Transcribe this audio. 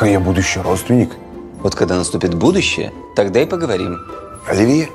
пока я будущий родственник. Вот когда наступит будущее, тогда и поговорим. Оливье?